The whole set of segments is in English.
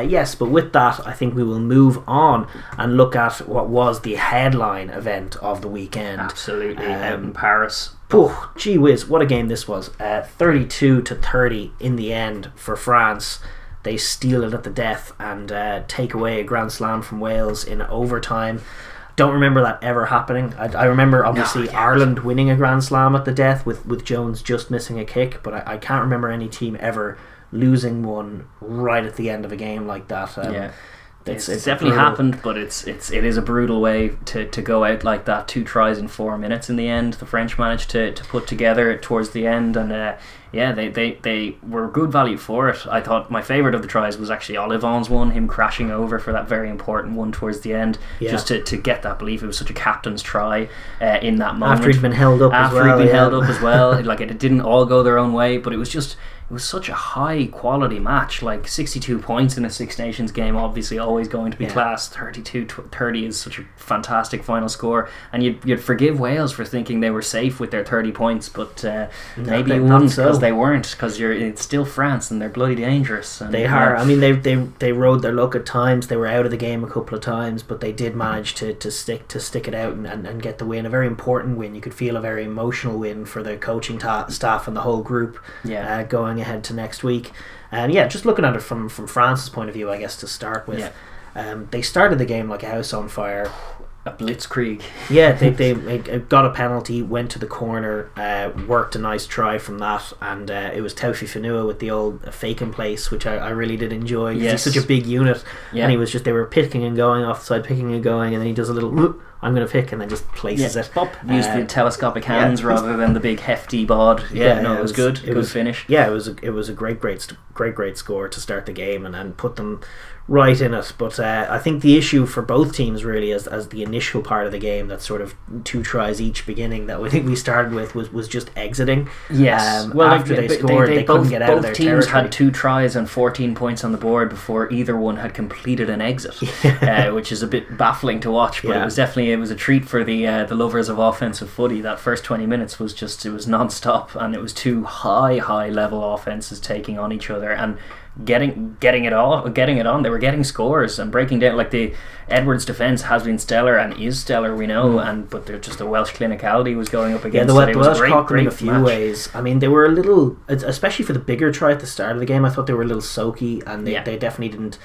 Uh, yes, but with that, I think we will move on and look at what was the headline event of the weekend. Absolutely, Um, in Paris. Oh, gee whiz, what a game this was. Uh, 32 to 30 in the end for France. They steal it at the death and uh, take away a Grand Slam from Wales in overtime. Don't remember that ever happening. I, I remember obviously yeah. Ireland winning a Grand Slam at the death with, with Jones just missing a kick, but I, I can't remember any team ever losing one right at the end of a game like that. Um, yeah. it's, It's, definitely brutal. happened, but it's it's it is a brutal way to, to go out like that. Two tries in four minutes in the end. The French managed to, to put together towards the end, and uh, yeah, they, they, they were good value for it. I thought my favourite of the tries was actually Ollivon's one, him crashing over for that very important one towards the end, Yeah. just to, to get that belief. It was such a captain's try uh, in that moment. After he'd been held up after as well. he'd been yeah. held up as well. It- like it, didn't all go their own way, but it was just it was such a high quality match. Like 62 points in a Six Nations game, obviously always going to be Yeah. class. 32 30 is such a fantastic final score, and you'd, you'd forgive Wales for thinking they were safe with their 30 points, but uh, maybe you not wouldn't so. because they weren't. Because you're it's still France and they're bloody dangerous. And, They uh, are. I mean, they they they rode their luck at times. They were out of the game a couple of times, but they did manage to, to stick to stick it out and, and, and get the win. A very important win. You could feel a very emotional win for the coaching ta- staff and the whole group. Yeah. Uh, going ahead to next week, and yeah, just looking at it from from France's point of view, I guess to start with, Yeah. um, they started the game like a house on fire. a blitzkrieg. Yeah, they, they uh, got a penalty, went to the corner, uh, worked a nice try from that, and uh, it was Taofifenua with the old fake in place, which I, I really did enjoy. Yes. He's such a big unit, Yeah. and he was just they were picking and going offside picking and going, and then he does a little "Whoop, I'm going to pick, and then just places Yeah, it. Bop used Uh, the telescopic yeah. hands rather than the big hefty bod. Yeah, no, yeah, it was, good. It good finish. Yeah, it was a, it was a great, great, great, great score to start the game and, and put them right in it. But uh, I think the issue for both teams really, as, as the initial part of the game, that sort of two tries each beginning that I think we started with was, was just exiting. Yes. Um, well, after they, scored, they, couldn't get out of their teams territory. had two tries and 14 points on the board before either one had completed an exit, uh, which is a bit baffling to watch. But Yeah. it was definitely it was a treat for the uh, the lovers of offensive footy. That first 20 minutes was just it was non-stop, and it was two high high level offenses taking on each other and getting getting it all getting it on they were getting scores and breaking down like the Edwards defense has been stellar and is stellar we know and but they're just the Welsh clinicality was going up Mm. Yeah, against the, it. the Welsh great, caught them in a few match. ways. I mean, they were a little, especially for the bigger try at the start of the game. I thought they were a little soaky, and they, Yeah. they definitely didn't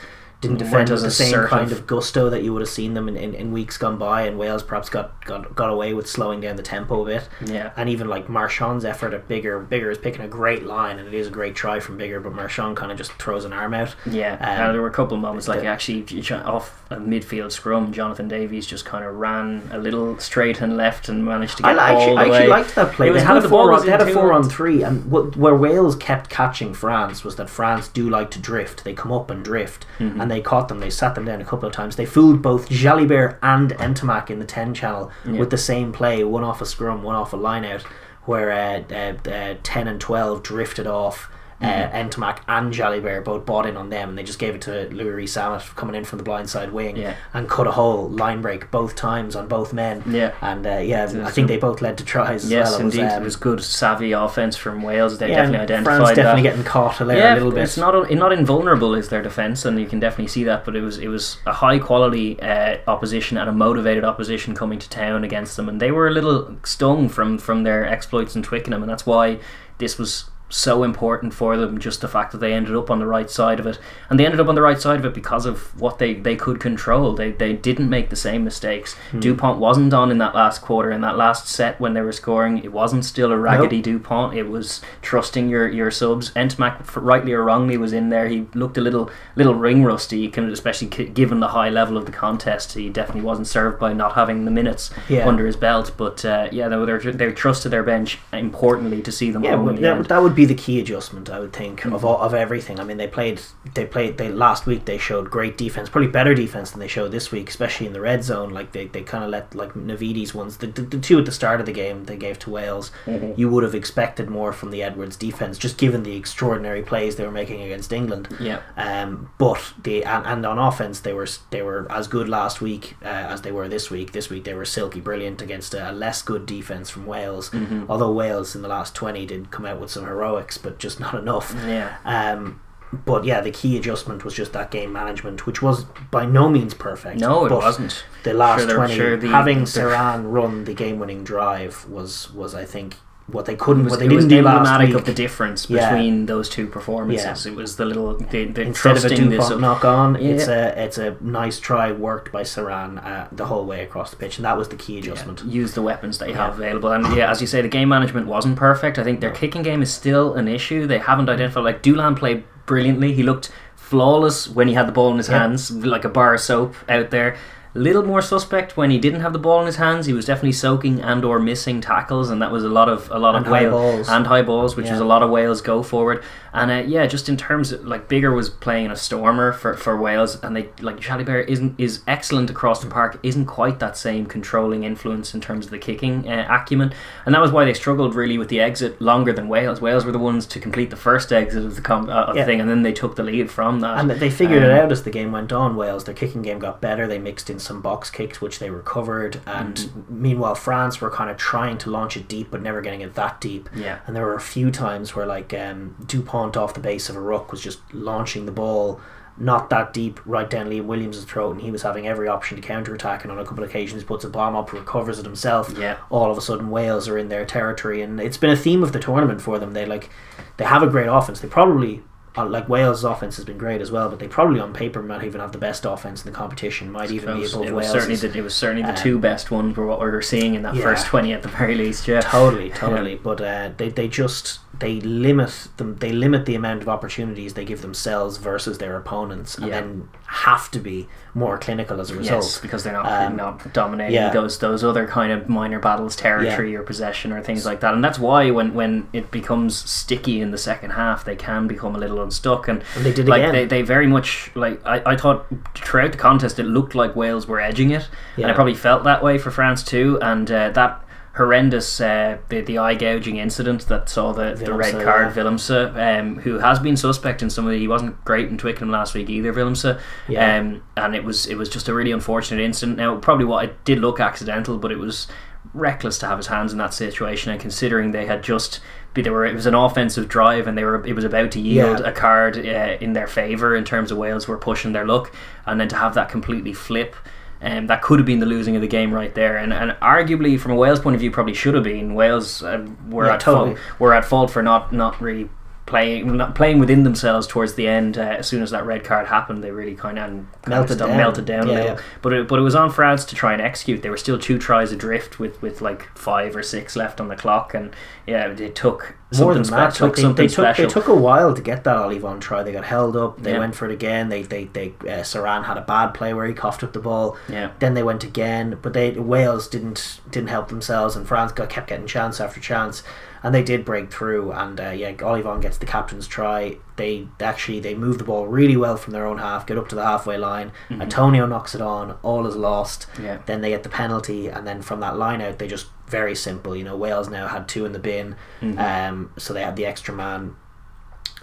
didn't defend with the same assertive. kind of gusto that you would have seen them in, in, in weeks gone by. And Wales perhaps got, got got away with slowing down the tempo a bit. Yeah. And even like Marchand's effort at Biggar, Biggar is picking a great line, and it is a great try from Biggar, but Marchand kind of just throws an arm out. Yeah, Um, there were a couple of moments like the- actually off a midfield scrum, Jonathan Davies just kind of ran a little straight and left and managed to I get all actually, the I actually way. liked that play. It They had, a good, the ball four on, they had a four on three, and what, where Wales kept catching France was that France do like to drift. They come up and drift, Mm-hmm. and they caught them. They sat them down a couple of times. They fooled both Jalibert and Ntamack in the ten channel Yeah. with the same play, one off a scrum, one off a line out, where uh, uh, uh, ten and twelve drifted off. Uh. Ntamack and Jalibert both bought in on them, and they just gave it to Louis Samet coming in from the blind side wing Yeah. and cut a hole line break both times on both men. Yeah. and uh, yeah, I think they both led to tries. as Yes, well. It was, indeed, um, it was good, savvy offense from Wales. They yeah, definitely identified France definitely that. getting caught a, there yeah, a little bit. it's not not invulnerable is their defense, and you can definitely see that. But it was it was a high quality uh, opposition and a motivated opposition coming to town against them, and they were a little stung from from their exploits in Twickenham, and that's why this was so important for them. Just the fact that they ended up on the right side of it, and they ended up on the right side of it because of what they they could control. They they didn't make the same mistakes. Hmm. Dupont wasn't on in that last quarter, in that last set when they were scoring. It wasn't still a raggedy Dupont. It was trusting your your subs. Ntamack, rightly or wrongly, was in there. He looked a little little ring rusty, especially given the high level of the contest. He definitely wasn't served by not having the minutes Yeah. under his belt. But uh, yeah, they were they trusted their bench importantly to see them yeah, well, the that, that would be the key adjustment, I would think, Mm-hmm. of all, of everything. I mean, they played, they played, they last week they showed great defense, probably better defense than they showed this week, especially in the red zone. Like they, they kind of let like Navidi's ones, the, the, the two at the start of the game they gave to Wales. Mm-hmm. You would have expected more from the Edwards defense, just given the extraordinary plays they were making against England. Yeah. Um, but the and, and on offense they were they were as good last week uh, as they were this week. This week they were silky brilliant against a, less good defense from Wales. Mm-hmm. Although Wales in the last twenty did come out with some heroics, but just not enough. Yeah. Um, but yeah, the key adjustment was just that game management, which was by no means perfect. No, it but wasn't. The last Sure, twenty, sure the- having the- Serin run the game-winning drive was was I think what they couldn't, was, what they didn't do last emblematic week. of the difference Yeah. between those two performances. It was the little the, the Instead of a Dupont knock on, Yeah. it's a it's a nice try worked by Serin uh, the whole way across the pitch, and that was the key adjustment. use the weapons that you Yeah. have available. And yeah, as you say, the game management wasn't perfect. I think their kicking game is still an issue. They haven't identified. Like Dulin played brilliantly. He looked flawless when he had the ball in his Yeah. hands, like a bar of soap out there. Little more suspect when he didn't have the ball in his hands. He was definitely soaking and or missing tackles, and that was a lot of a lot And of high Wales balls. and high balls, which Yeah. was a lot of Wales go forward. And uh, yeah, just in terms of like Biggar was playing a stormer for, for Wales, and they like Jalibert isn't is excellent across the park, isn't quite that same controlling influence in terms of the kicking uh, acumen, and that was why they struggled really with the exit longer than Wales. Wales were the ones to complete the first exit of the com- uh, of Yeah. thing, and then they took the lead from that. And they figured Um, it out as the game went on. Wales, their kicking game got better. They mixed in some box kicks, which they recovered. And Mm-hmm. meanwhile, France were kind of trying to launch it deep, but never getting it that deep. Yeah. And there were a few times where, like, um, Dupont off the base of a ruck was just launching the ball not that deep right down Liam Williams' throat, and he was having every option to counter attack. And on a couple of occasions, puts a bomb up, recovers it himself. Yeah. All of a sudden, Wales are in their territory, and it's been a theme of the tournament for them. They like, they have a great offense. They probably uh, like Wales' offense has been great as well, but they probably on paper might even have the best offense in the competition. Might even be Close. above It was Wales. certainly the, it was certainly the Um, two best ones were what we were seeing in that yeah. first twenty at the very least. Yeah, Totally, totally. But uh, they they just they limit them. They limit the amount of opportunities they give themselves versus their opponents, and Yeah. then have to be more clinical as a result. Yes, because they're not Um, not dominating yeah. those those other kind of minor battles, territory or possession or things like that, and that's why when when it becomes sticky in the second half, they can become a little unstuck. And, And they did like again. they, they very much like I, I thought throughout the contest it looked like Wales were edging it, and Yeah. I probably felt that way for France too. And uh, that horrendous uh, the the eye gouging incident that saw the, the red card yeah. Willemse, um, who has been suspect in some of the he wasn't great in Twickenham last week either Willemse, Yeah. um, and it was it was just a really unfortunate incident. Now probably what it did look accidental, but it was reckless to have his hands in that situation. And considering they had just they were it was an offensive drive and they were it was about to yield Yeah. a card uh, in their favour in terms of Wales were pushing their luck, and then to have that completely flip. Um, that could have been the losing of the game right there, and, and arguably from a Wales point of view, probably should have been. Wales uh, were Yeah, at totally. fault, were at fault for not not really playing playing within themselves towards the end. Uh, as soon as that red card happened, they really kind of Melted down. melted down a little. yeah. But it, but it was on France to try and execute. They were still two tries adrift with, with like five or six left on the clock, and yeah, it took More than that, took they, something they took special. they took a while to get that Ollivon try. They got held up. They Yeah. went for it again. They they they uh, Serin had a bad play where he coughed up the ball. yeah. Then they went again, but they Wales didn't didn't help themselves, and France got kept getting chance after chance, and they did break through. And uh, yeah, Ollivon gets the captain's try. They actually they move the ball really well from their own half, get up to the halfway line. Antonio knocks it on. All is lost. Mm-hmm. Yeah. Then they get the penalty, and then from that line out, they just very simple. You know, Wales now had two in the bin, Mm-hmm. um, so they had the extra man.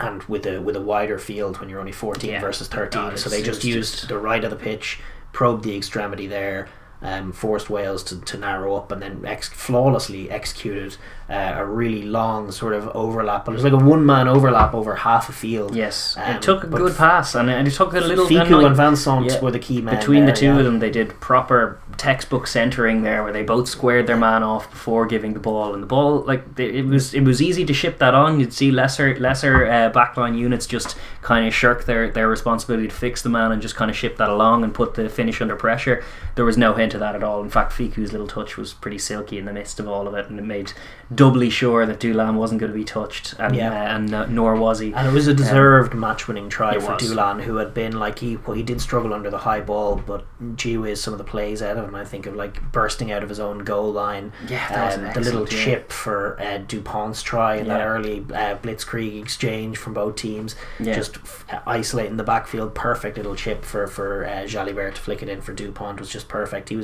And with a with a wider field when you're only 14 Yeah. versus 13, God, so they just used just- the right of the pitch, probed the extremity there, um, forced Wales to, to narrow up, and then ex- flawlessly executed uh, a really long sort of overlap. It was like a one man overlap over half a field. Yes, Um, it took a good pass, and it took a little. Fickou and and Vincent yeah, were the key men between there, the two yeah. of them, they did proper textbook centering there, where they both squared their man off before giving the ball, and the ball like they, it was it was easy to ship that on. You'd see lesser lesser uh, backline units just kind of shirk their their responsibility to fix the man and just kind of ship that along and put the finish under pressure. There was no hint of that at all. In fact, Fickou's little touch was pretty silky in the midst of all of it, and it made doubly sure that Dulin wasn't going to be touched, and Yeah. uh, and uh, nor was he. And it was a deserved match-winning try for was. Dulin, who had been like he well, he did struggle under the high ball, but gee whiz, some of the plays out of him. I think of like bursting out of his own goal line. Yeah, that was um, the little yeah. chip for uh, Dupont's try in that early uh, blitzkrieg exchange from both teams. Yeah. Just f- isolating the backfield, perfect little chip for for uh, Jalibert to flick it in for Dupont was just perfect. He was.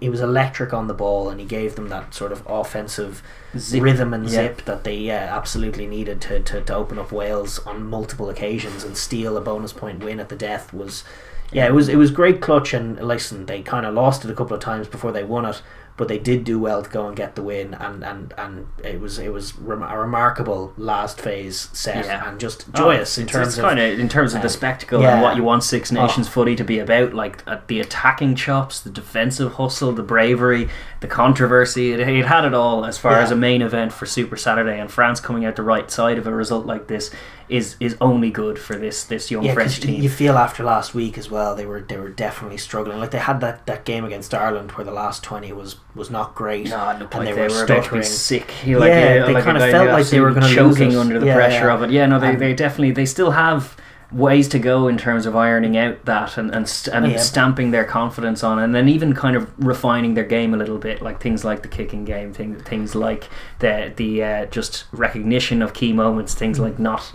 He was electric on the ball, and he gave them that sort of offensive Zip. rhythm and Yeah. zip that they yeah, absolutely needed to, to, to open up Wales on multiple occasions and steal a bonus point win at the death was yeah it was it was great clutch and listen they kind of lost it a couple of times before they won it but they did do well to go and get the win, and and, and it was it was rem- a remarkable last phase set Yeah. and just Oh, joyous it's- in terms of kind of in terms of the uh, spectacle yeah. and what you want Six Nations Oh. footy to be about, like uh, the attacking chops, the defensive hustle, the bravery, the controversy. It, it had it all as far Yeah. as a main event for Super Saturday, and France coming out the right side of a result like this is is only good for this this young yeah, French team. you feel after last week as well they were they were definitely struggling. Like they had that, that game against Ireland where the last twenty was was not great. No, and like they they, were to stuttering. sick. Like, Yeah, they like kinda felt like they were gonna lose choking under the Yeah, pressure yeah. of it. Yeah, no, they, they definitely they still have ways to go in terms of ironing out that and and, st- and Yeah. stamping their confidence on, and then even kind of refining their game a little bit, like things like the kicking game, things things like the the uh, just recognition of key moments, Mm. things like not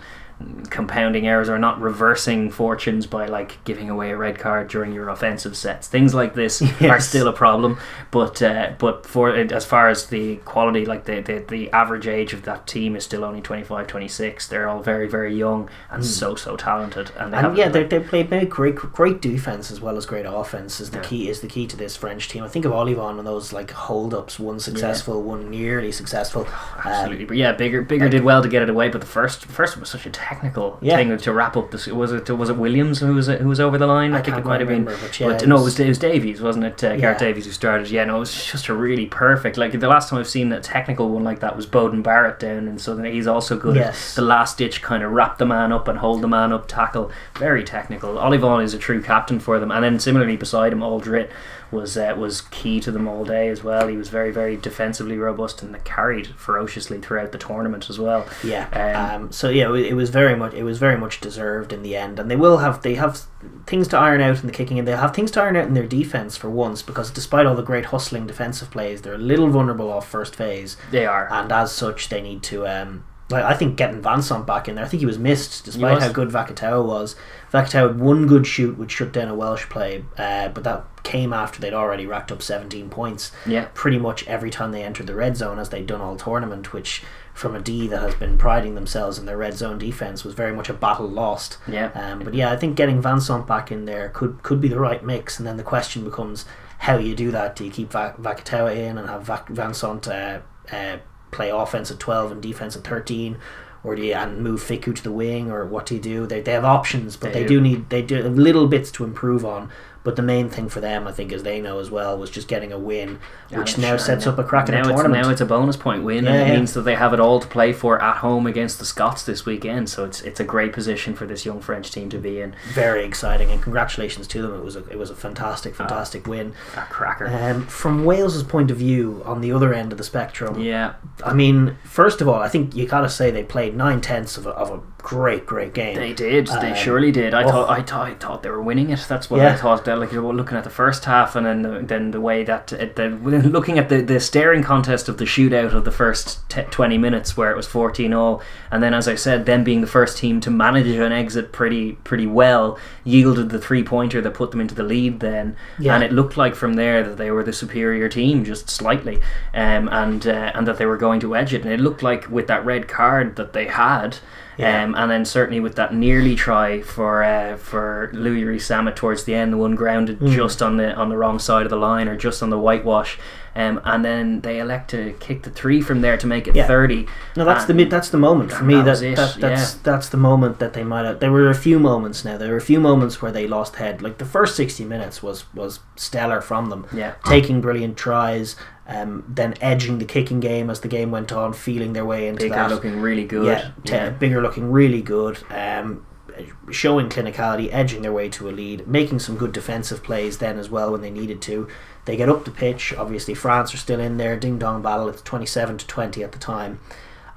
compounding errors or not reversing fortunes by like giving away a red card during your offensive sets things like this are still a problem but uh, but for as far as the quality like the, the the average age of that team is still only 25 26 they're all very very young and so so talented and they. And yeah, they, they play great great defense as well as great offense is the Yeah. key is the key to this French team. I think of Ollivon and those like hold ups, one successful, one nearly successful. Absolutely, Um, but yeah, bigger bigger like- did well to get it away. But the first, the first one was such a technical Yeah. thing to wrap up. This was it. Was it Williams who was who was over the line? I I, think it might have been. but yeah, but no, it was, it was Davies, wasn't it? Uh, Yeah. Gareth Davies who started. Yeah, no, it was just a really perfect. Like the last time I've seen a technical one like that was Beauden Barrett down, and so he's also good Yes. at the last ditch kind of wrap the man up and hold the man up tackle. Very technical. Ollivon is a true captain for them, and then similarly beside him, Alldritt was uh, was key to them all day as well. He was very very defensively robust and carried ferociously throughout the tournament as well. Yeah. Um, Um, so yeah, it, it was very much it was very much deserved in the end, and they will have they have things to iron out in the kicking, and they'll have things to iron out in their defense for once because despite all the great hustling defensive plays, they're a little vulnerable off first phase, They are. and as such, they need to. Um, like I think getting Vincent back in there, I think he was missed despite was. how good Vakatawa was. Vakatawa had one good shoot which shut down a Welsh play, uh, but that came after they'd already racked up 17 points yeah. pretty much every time they entered the red zone as they'd done all tournament, which from a D that has been priding themselves in their red zone defense was very much a battle lost. Yeah. Um, but yeah, I think getting Vincent back in there could could be the right mix, and then the question becomes how you do that. Do you keep Va- Vakatawa in and have Vac- Vincent uh, uh, play offense at twelve and defense at thirteen? Or do you and move Fickou to the wing, or what do you do? They, they have options, but They they, do. do need they do little bits to improve on. But the main thing for them, I think, as they know as well, was just getting a win, which Yeah, now sure, sets up a crack in the it's, tournament. Now it's a bonus point win, Yeah, and it yeah. means that they have it all to play for at home against the Scots this weekend. So it's it's a great position for this young French team to be in. very exciting and congratulations to them. It was a it was a fantastic, fantastic win. A cracker. Um, from Wales's point of view, on the other end of the spectrum, yeah, I mean, first of all, I think you gotta say they played nine tenths of a, of a great, great game. they did. They Um, surely did. I oh. thought I thought I thought they were winning it. That's what. I thought. That, like you were looking at the first half, and then the, then the way that it, the, looking at the the staring contest of the shootout of the first t- twenty minutes, where it was fourteen all, and then as I said, them being the first team to manage an exit pretty pretty well, yielded the three pointer that put them into the lead. Then, Yeah. and it looked like from there that they were the superior team, just slightly, um, and uh, and that they were going to edge it. And it looked like with that red card that they had. Yeah. Um, and then certainly with that nearly try for uh, for Louis Rees-Zammit towards the end, the one grounded Mm. just on the on the wrong side of the line or just on the whitewash, um, and then they elect to kick the three from there to make it Yeah. thirty. No, that's the That's the moment for me. that That, that that's that's the moment that they might have. There were a few moments now. There were a few moments where they lost head. Like the first sixty minutes was was stellar from them. Yeah. taking brilliant tries, um, then edging the kicking game as the game went on, feeling their way into Biggar that. looking really good. Yeah, te- Biggar looking really good. Um, showing clinicality, edging their way to a lead, making some good defensive plays then as well when they needed to. They get up the pitch. Obviously, France are still in there. Ding dong battle. It's twenty-seven to twenty at the time.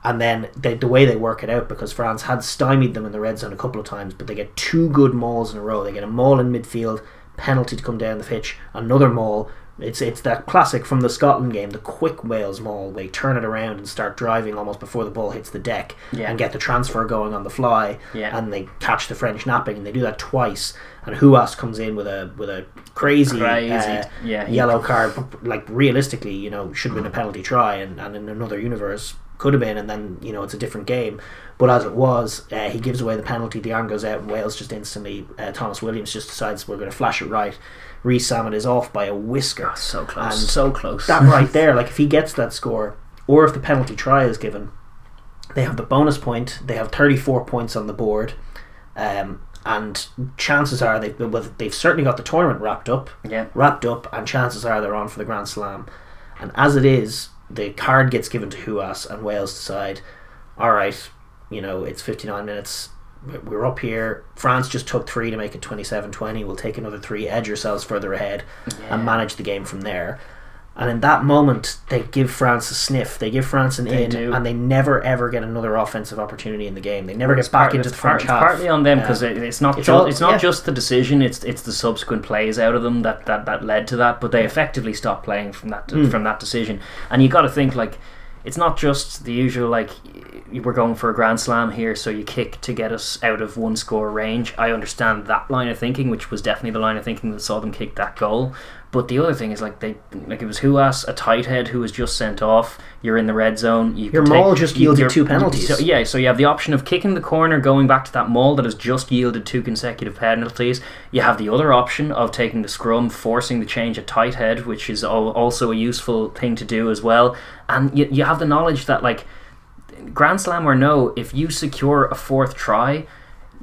And then they, the way they work it out, because France had stymied them in the red zone a couple of times, but they get two good mauls in a row. They get a maul in midfield, penalty to come down the pitch, another maul. It's it's that classic from the Scotland game, the quick Wales maul. They turn it around and start driving almost before the ball hits the deck, Yeah. and get the transfer going on the fly. Yeah. And they catch the French napping, and they do that twice. And Haouas comes in with a with a crazy, Crazy. uh, Yeah, yellow card. Like realistically, you know, should have been a penalty try, and, and in another universe, could have been, and then you know it's a different game. But as it was, uh, he gives away the penalty. The arm goes out, and Wales just instantly. Uh, Tomos Williams just decides we're going to flash it right. Rees-Zammit is off by a whisker. so close, And so close. That right there, like if he gets that score, or if the penalty try is given, they have the bonus point. They have 34 points on the board. Um, and chances are they've well, they've certainly got the tournament wrapped up, yeah, wrapped up, and chances are they're on for the Grand Slam. And as it is, the card gets given to Haouas, and Wales decide, all right, you know, it's 59 minutes. We're up here. France just took three to make it 27 20. We'll take another three, edge yourselves further ahead, Yeah. and manage the game from there. And in that moment, they give France a sniff. They give France an They in, do. and they never ever get another offensive opportunity in the game. They never It's get back part- into the French part- half. Partly on them because it's not It's ju- all- it's not yeah. just the decision; it's it's the subsequent plays out of them that, that, that led to that. But they effectively stopped playing from that Mm. from that decision. And you got to think like it's not just the usual like we're going for a grand slam here, so you kick to get us out of one score range. I understand that line of thinking, which was definitely the line of thinking that saw them kick that goal. But the other thing is like they like it was who Haouas, a tight head who was just sent off. You're in the red zone. You Your take- just you- yielded two penalties. so- yeah, so you have the option of kicking the corner, going back to that maul that has just yielded two consecutive penalties. You have the other option of taking the scrum, forcing the change at tight head, which is also a useful thing to do as well. And you, you have the knowledge that like Grand Slam or no, if you secure a fourth try,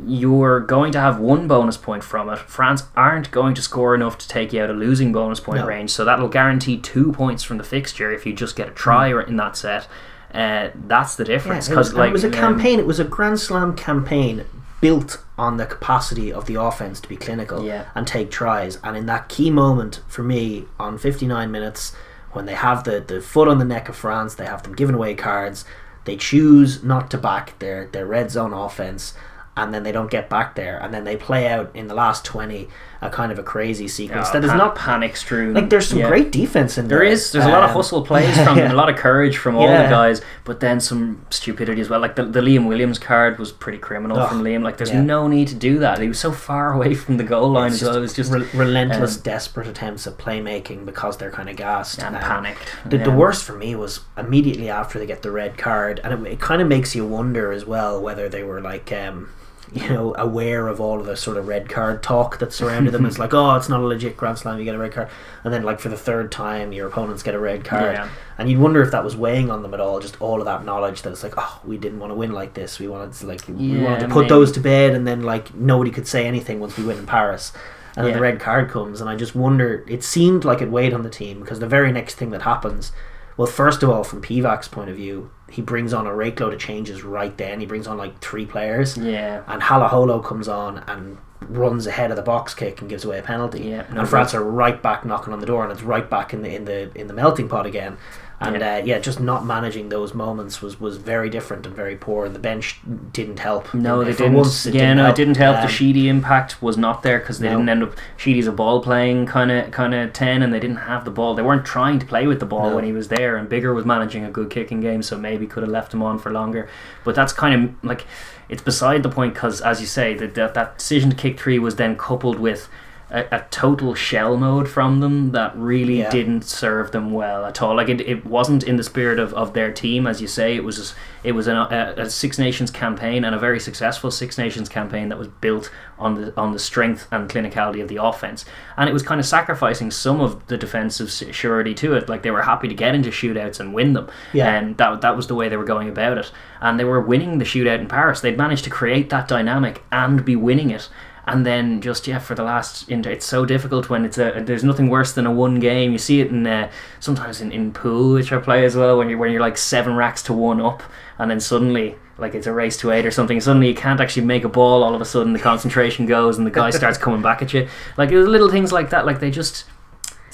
you're going to have one bonus point from it. France aren't going to score enough to take you out of losing bonus point No. range, so that'll guarantee two points from the fixture if you just get a try or in that set. Uh, that's the Mm. Yeah, difference. it was, 'cause, like it was a um, campaign. It was a Grand Slam campaign built on the capacity of the offense to be clinical Yeah. and take tries. And in that key moment for me, on 59 minutes, when they have the, the foot on the neck of France, they have them giving away cards. They choose not to back their, their red zone offense, and then they don't get back there. And then they play out in the last 20 a kind of a crazy sequence that is pan- not panic strewn. like there's some Yeah. great defense in there. There is. There's a lot of Um, hustle plays from them, yeah. a lot of courage from all Yeah. the guys, but then some stupidity as well. Like the, the Liam Williams card was pretty criminal Ugh, from Liam. Like there's yeah. no need to do that. He was so far away from the goal line It's as well. It was just re- relentless, um, desperate attempts at playmaking because they're kind of gassed and Um, panicked. The, the worst for me was immediately after they get the red card, and it, it kind of makes you wonder as well whether they were like, um, you know, aware of all of the sort of red card talk that surrounded them. It's like, oh, it's not a legit Grand Slam, you get a red card, and then like for the third time, your opponents get a red card, Yeah. and you'd wonder if that was weighing on them at all. Just all of that knowledge that it's like, oh, we didn't want to win like this. We wanted to like we wanted to put maybe. those to bed, and then like nobody could say anything once we win in Paris. And then Yeah. the red card comes, and I just wonder. It seemed like it weighed on the team because the very next thing that happens, well, first of all, from Pivac's point of view, he brings on a rake load of changes right then. He brings on like three players, Yeah. and Halaholo comes on and runs ahead of the box kick and gives away a penalty. Yeah, and France are right back knocking on the door, and it's right back in the in the in the melting pot again. And Yeah. uh, yeah just not managing those moments was, was very different and very poor. And the bench didn't help. No, And they didn't. once, yeah, no, it didn't help. Um, the Sheedy impact was not there because they no. didn't end up. Sheedy's a ball playing kind of kind of ten, and they didn't have the ball. They weren't trying to play with the ball No. when he was there. And Biggar was managing a good kicking game, so maybe could have left him on for longer. But that's kind of like it's beside the point because, as you say, that that, that decision to kick three was then coupled with. A, a total shell mode from them that really Yeah. didn't serve them well at all. Like it, it wasn't in the spirit of, of their team, as you say. It was it was an, a, a Six Nations campaign and a very successful Six Nations campaign that was built on the on the strength and clinicality of the offense, and it was kind of sacrificing some of the defensive surety to it. Like they were happy to get into shootouts and win them, Yeah. and that that was the way they were going about it. And they were winning the shootout in Paris. They'd managed to create that dynamic and be winning it. And then just yeah, for the last, it's so difficult when it's a. There's nothing worse than a one game. You see it in uh, sometimes in, in pool, which I play as well, when you're when you're like seven racks to one up, and then suddenly like it's a race to eight or something. Suddenly you can't actually make a ball. All of a sudden the concentration goes, and the guy starts coming back at you. Like it was little things like that. Like they just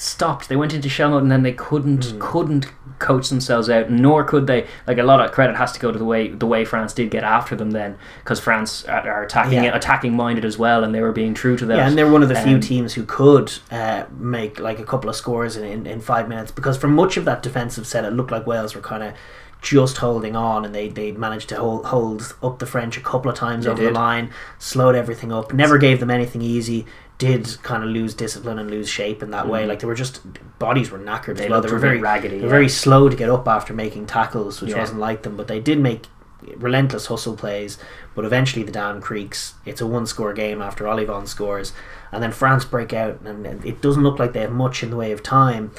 stopped. They went into shell mode, and then they couldn't Hmm. couldn't coach themselves out. Nor could they. Like a lot of credit has to go to the way the way France did get after them then, because France are, attacking Yeah. attacking minded as well, and they were being true to that. Yeah, and they're one of the few Um, teams who could uh, make like a couple of scores in, in, in five minutes because for much of that defensive set, it looked like Wales were kind of just holding on and they, they managed to hold, hold up the French a couple of times They over did. the line, slowed everything up, never gave them anything easy, did kind of lose discipline and lose shape in that way. Mm. Like they were just bodies were knackered They as well. They were very raggedy, They were yeah. very slow to get up after making tackles, which Yeah. wasn't like them. But they did make relentless hustle plays. But eventually the dam creaks. It's a one-score game after Ollivon scores, and then France break out, and it doesn't look like they have much in the way of time.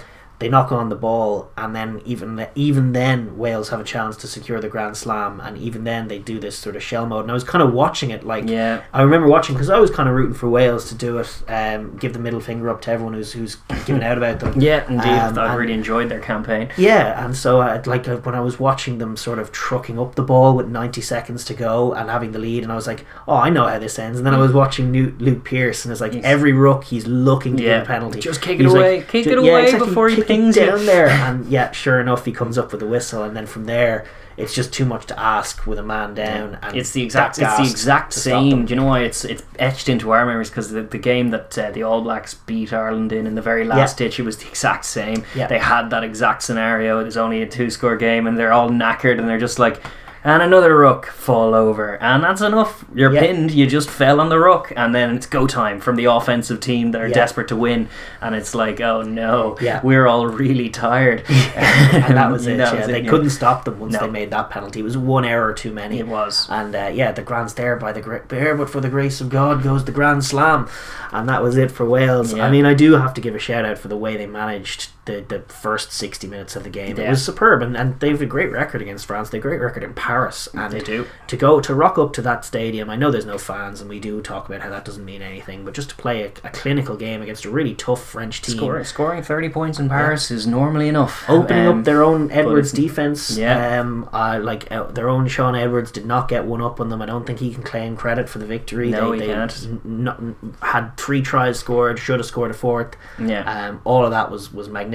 They knock on the ball, and then even even then Wales have a chance to secure the Grand Slam, and even then they do this sort of shell mode. And I was kind of watching it like Yeah. I remember watching because I was kind of rooting for Wales to do it, um, give the middle finger up to everyone who's who's giving out about them. Yeah, indeed. Um, I've and- really enjoyed their campaign. Yeah, and so uh, like when I was watching them sort of trucking up the ball with 90 seconds to go and having the lead, and I was like, oh, I know how this ends. And then I was watching New, Luke Pearce, and it's like Yes. every ruck he's looking to Yeah. give a penalty. Just kick it He's like, away. Kick ju- it yeah, away exactly, before he kick it pings down there. And yeah, sure enough, he comes up with a whistle, and then from there. It's just too much to ask with a man down, and It's the exact. It's the exact to stop them. same. Do you know why it's it's etched into our memories? Because the, the game that uh, the All Blacks beat Ireland in in the very last ditch, it was the exact same. Yeah. They had that exact scenario. It was only a two score game, and they're all knackered, and they're just like. And another ruck fall over, and that's enough. You're Yeah. pinned. You just fell on the ruck, and then it's go time from the offensive team that are Yeah. desperate to win. And it's like, oh no, Yeah. we're all really tired. and that was it. That yeah. was they yeah. couldn't stop them once No. they made that penalty. It was one error too many. It was. And uh, yeah, the grand there by the great there, but for the grace of God goes the Grand Slam, and that was it for Wales. Yeah. I mean, I do have to give a shout out for the way they managed the, the first sixty minutes of the game. It was superb, and, and they have a great record against France. They have a great record in Paris, and They do. to go to rock up to that stadium. I know there's no fans, and we do talk about how that doesn't mean anything, but just to play a, a clinical game against a really tough French team. Scoring, scoring 30 points in Paris is normally enough. opening Um, up their own Edwards defense. yeah. Um, uh, like uh, their own Shaun Edwards did not get one up on them. I don't think he can claim credit for the victory. No, they, he they can't. not, had three tries scored. Should have scored a fourth. Yeah. Um, all of that was was magnificent.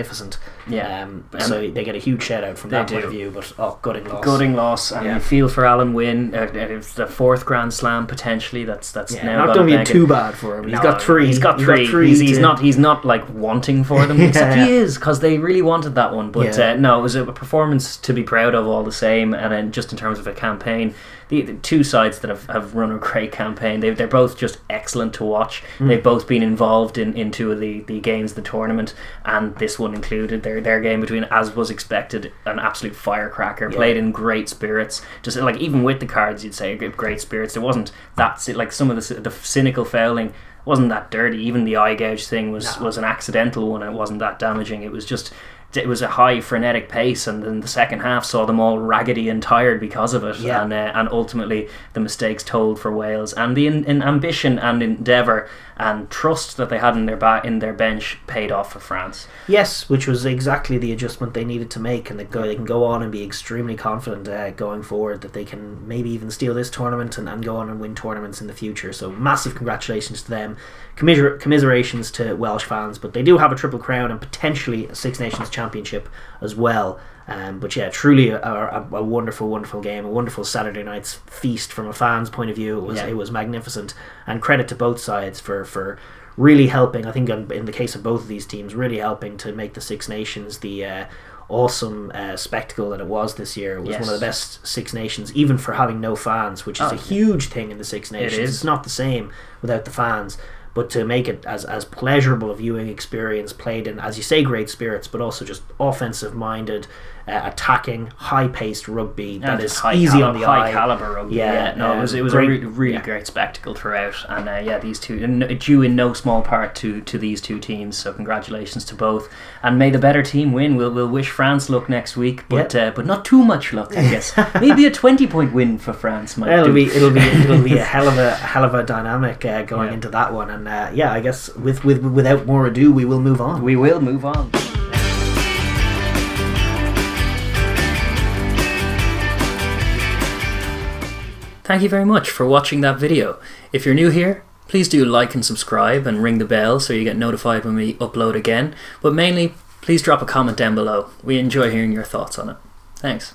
Yeah. Um, so they get a huge shout out from that point do. of view. But oh, gutting loss. Gutting loss, and Yeah. you feel for Alun Wyn. Uh, it's the fourth Grand Slam potentially. That's that's Yeah, now not going to be too bad for him. He's No, got three. He's got three. He's, he's to- not. He's not like wanting for them. Except Yeah. he is because they really wanted that one. But uh, no, it was a performance to be proud of all the same. And then just in terms of a campaign, the, the two sides that have, have run a great campaign. They they're both just excellent to watch. Hmm. They've both been involved in, in two of the, the games, the tournament, and this one included. Their their game between, as was expected, an absolute firecracker. Yeah. Played in great spirits. Just like even with the cards, you'd say great spirits. It wasn't that like some of the the cynical fouling wasn't that dirty. Even the eye gouge thing was No. was an accidental one. And it wasn't that damaging. It was just it was a high frenetic pace, and then the second half saw them all raggedy and tired because of it. Yeah. And uh, and ultimately the mistakes told for Wales, and the in, in ambition and endeavour and trust that they had in their ba- in their bench paid off for France. Yes, which was exactly the adjustment they needed to make, and they, go, they can go on and be extremely confident uh, going forward that they can maybe even steal this tournament and, and go on and win tournaments in the future. So, massive congratulations to them. Commiser- commiserations to Welsh fans, but they do have a triple crown and potentially a Six Nations championship as well. Um, but yeah, truly a, a, a wonderful, wonderful game, a wonderful Saturday night's feast from a fan's point of view. It was Yeah. it was magnificent, and credit to both sides for for really helping. I think in the case of both of these teams, really helping to make the Six Nations the uh, awesome uh, spectacle that it was this year. It was one of the best Six Nations, even for having no fans, which is Oh, a huge thing in the Six Nations. is. It's not the same without the fans. But to make it as, as pleasurable a viewing experience, played in, as you say, great spirits, but also just offensive minded, uh, attacking, high paced rugby that And is high easy on the high eye. caliber rugby. Yeah, Yeah, no, it was it was um, a really, really yeah. great spectacle throughout, and uh, yeah, these two and due in no small part to to these two teams. So congratulations to both, and may the better team win. We'll we'll wish France luck next week, but uh, but not too much luck, I guess. Maybe a twenty point win for France might It'll do. be it'll be it'll be a hell of a hell of a dynamic uh, going Yeah. into that one, and uh, yeah, I guess with with without more ado, we will move on. We will move on. Thank you very much for watching that video. If you're new here, please do like and subscribe and ring the bell so you get notified when we upload again. But mainly, please drop a comment down below. We enjoy hearing your thoughts on it. Thanks.